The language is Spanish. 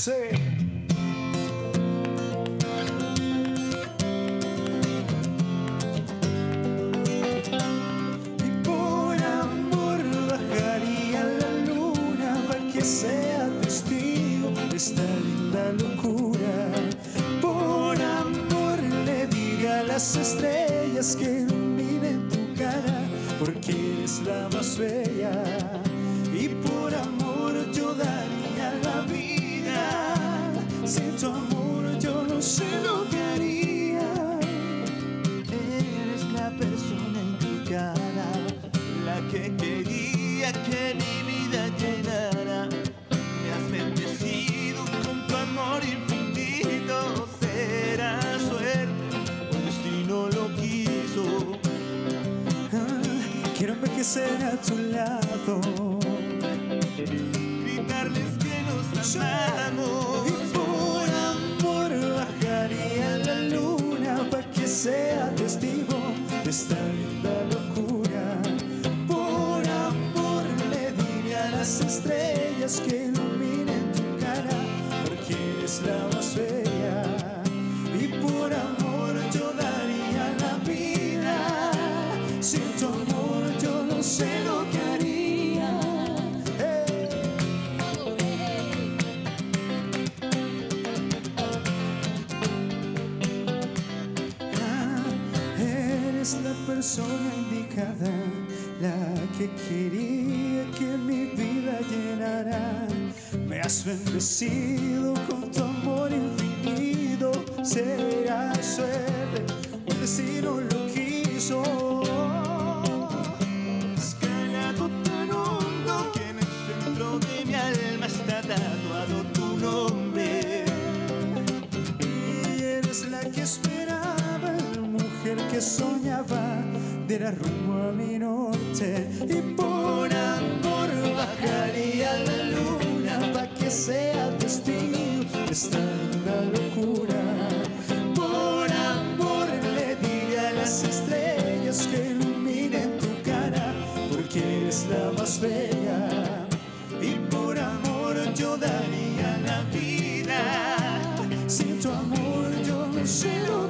Y por amor bajaría la luna para que sea testigo de esta linda locura. Por amor le diga a las estrellas que iluminen tu cara, porque eres la más bella. Y por amor envejecer a tu lado. Gritarles que nos amamos. Y por amor bajaría la luna para que sea testigo de esta linda locura. Por amor le diría a las estrellas que iluminen tu cara, porque eres la más bella. Y por amor yo daría la vida. Sin tu amor no sé lo que haría. Hey. Ah, Eres la persona indicada, la que quería que mi vida llenara. Me has bendecido con tu amor infinito. Será suerte, un destino soñaba, diera rumbo a mi norte. Y por amor bajaría la luna para que sea testigo de esta locura. Por amor le diría a las estrellas que iluminen tu cara, porque eres la más bella. Y por amor yo daría la vida. Sin tu amor yo no sé lo